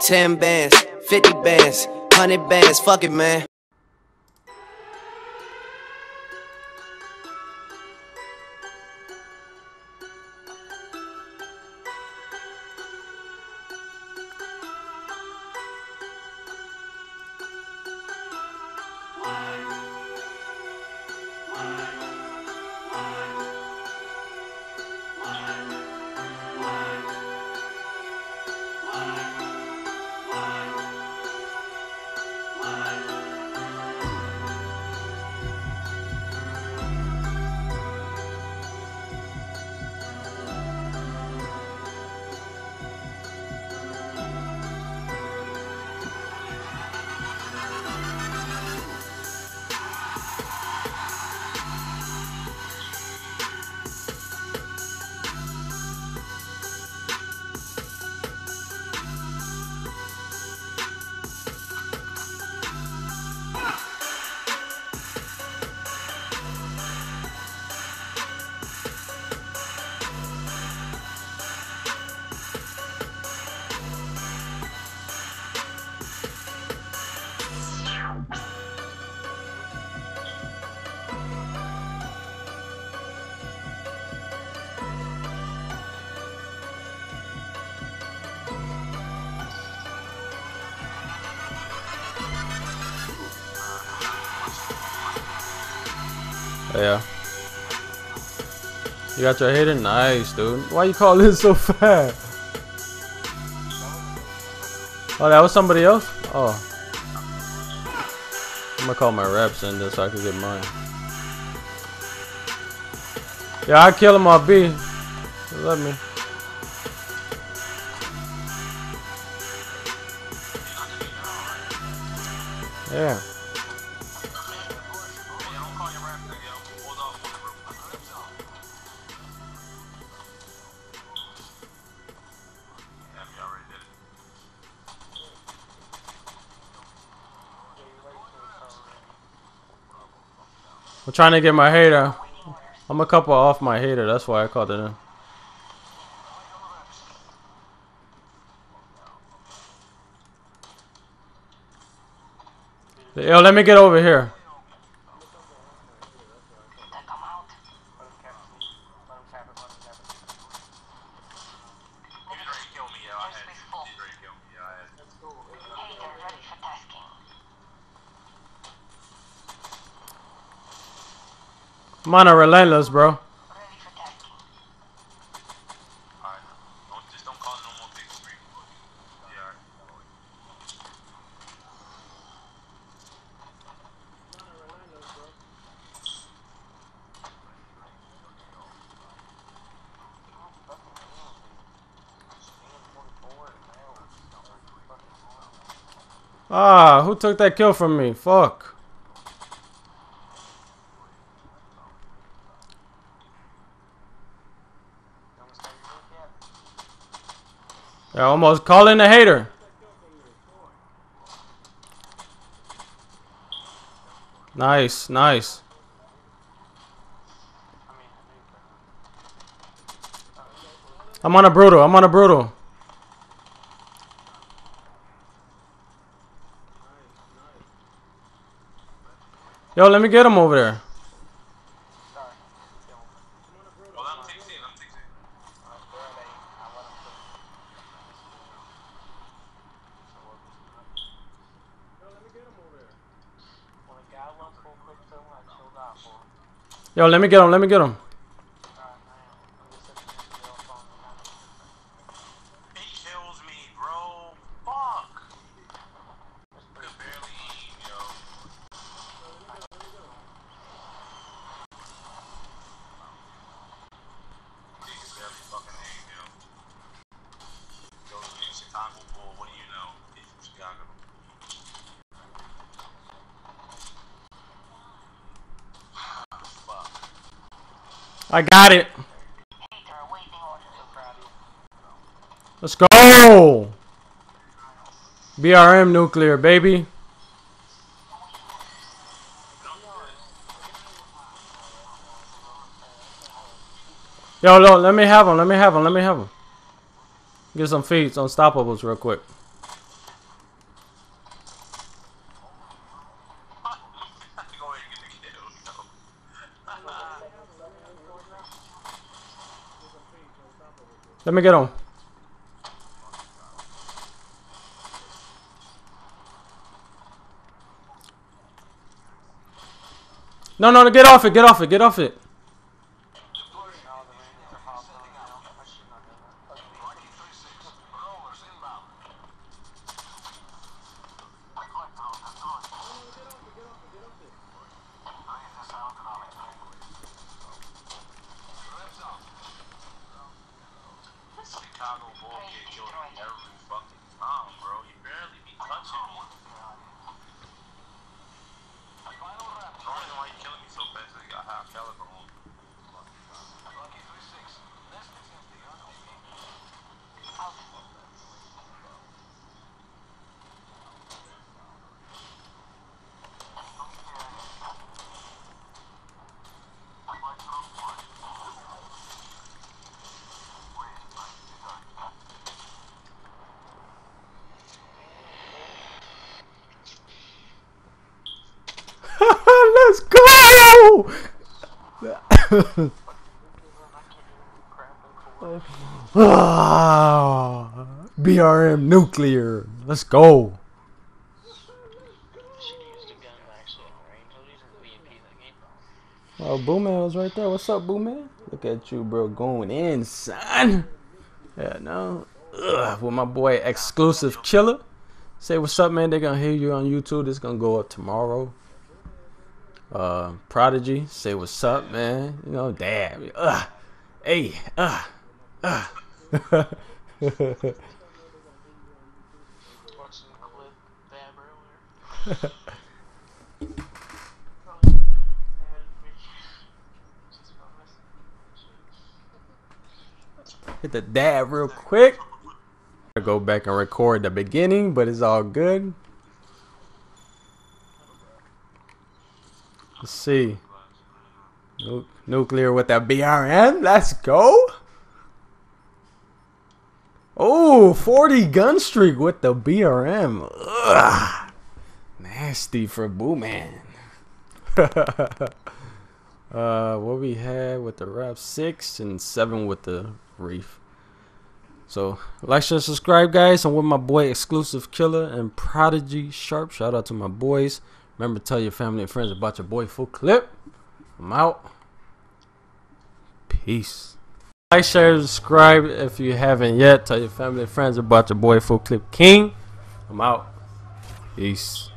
10 bands, 50 bands, 100 bands, fuck it, man. Yeah. You got your HATR? Nice, dude. Why you call this so fast? Oh, that was somebody else? Oh. I'm gonna call my reps in this so I can get mine. Yeah, I kill him off B. Let me. Yeah. I'm trying to get my HATR. I'm a couple off my HATR. That's why I called it in. Yo, let me get over here. I'm on a relentless, bro. Ah, who took that kill from me? Fuck. I almost calling a HATR. Nice, nice. I'm on a brutal. I'm on a brutal. Yo, let me get him over there. Yo, let me get him. Let me get him. I got it. Let's go. BRM nuclear, baby. Yo, let me have him. Let me have him. Let me have him. Get some feeds, unstoppables real quick. Let me get on. No, no, no, get off it, get off it, get off it. Chicago Bull get killed every fucking time, bro. You barely be touching me. The reason why you killing me so fast is you got half caliber on. Let's go! Ah, BRM nuclear. Let's go. Oh, Boo Man was right there. What's up, Boo Man? Look at you, bro, going in, son. Yeah, no. Ugh, with my boy Exclusive Killer. Say what's up, man. They're gonna hear you on YouTube. It's gonna go up tomorrow. Uh, Prodigy, say what's up, man. You know, damn. Ugh. Hey, uh, uh. Hit the dab real quick. I go back and record the beginning, but it's all good. Let's see. Nu- nuclear with that BRM. Let's go. Oh, 40 gun streak with the BRM. Ugh. Nasty for Boo Man. uh, what we had with the Rap 6 and 7 with the Reef. So, like, share, subscribe, guys. I'm with my boy Exclusive Killer and Prodigy Sharp. Shout out to my boys. Remember, tell your family and friends about your boy Full Clip. I'm out. Peace. Like, share, subscribe if you haven't yet. Tell your family and friends about your boy Full Clip King. I'm out. Peace.